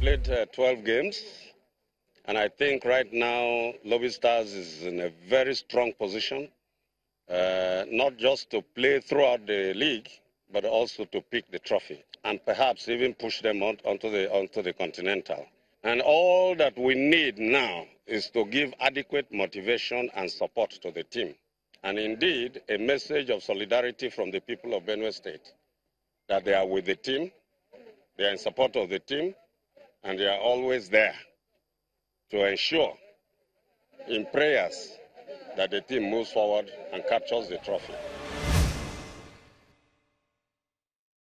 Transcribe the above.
played uh, 12 games, and I think right now Lobi Stars is in a very strong position, uh, not just to play throughout the league, but also to pick the trophy and perhaps even push them on, onto, the, onto the continental. And all that we need now is to give adequate motivation and support to the team. And indeed, a message of solidarity from the people of Benue State that they are with the team, they are in support of the team, and they are always there to ensure in prayers that the team moves forward and captures the trophy.